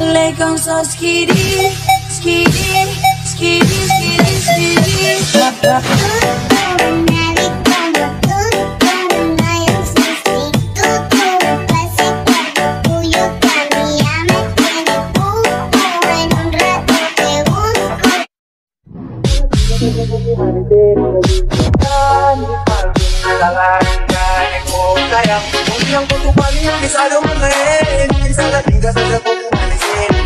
Le con ça, skiri, skiddy, skiddy, skiri, skiddy. Sayang, sayang, sayang, tú sayang, sayang, sayang, te sayang,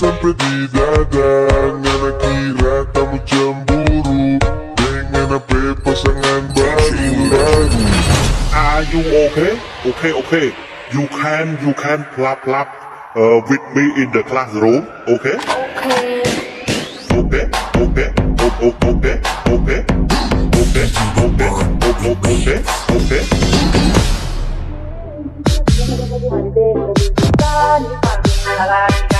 sampai di dada Ngana kira kamu cemburu Dengan apa pasangan baru Are ah, you okay? Okay, okay You can, you can clap clap uh, With me in the classroom, okay? Okay Okay, okay, okay, okay, okay Okay, okay, okay, okay, okay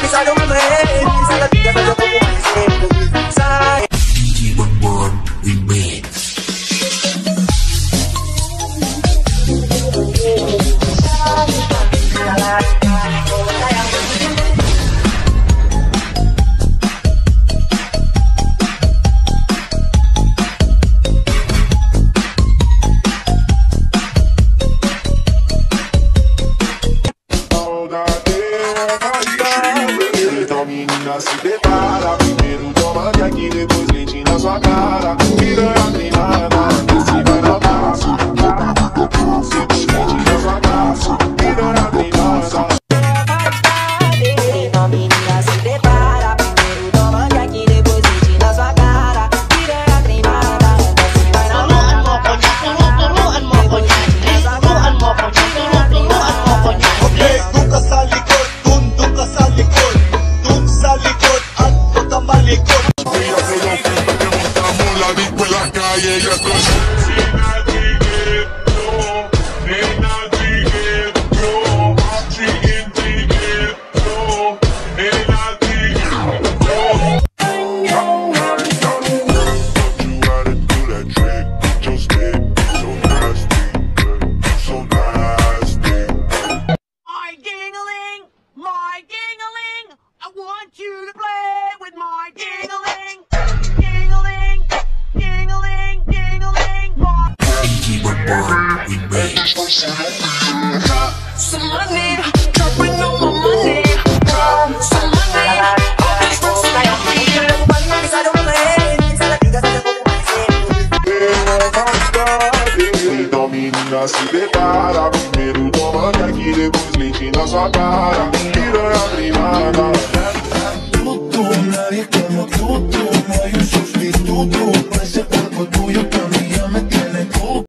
Quem sabe eu meu lembro, sabe a vida vai mina se prepara Primeiro toma aqui, depois leite na sua cara Piranha, mina I want you to play with my jingling, jingling, jingling, jingling. Keep it burning with me. Drop some money, dropping all my money. Drop some money. Domina se depara Primeiro toma que depois leite na sua cara tú, nadie como tú, tú, no hay un sustituto para ese cuerpo tuyo.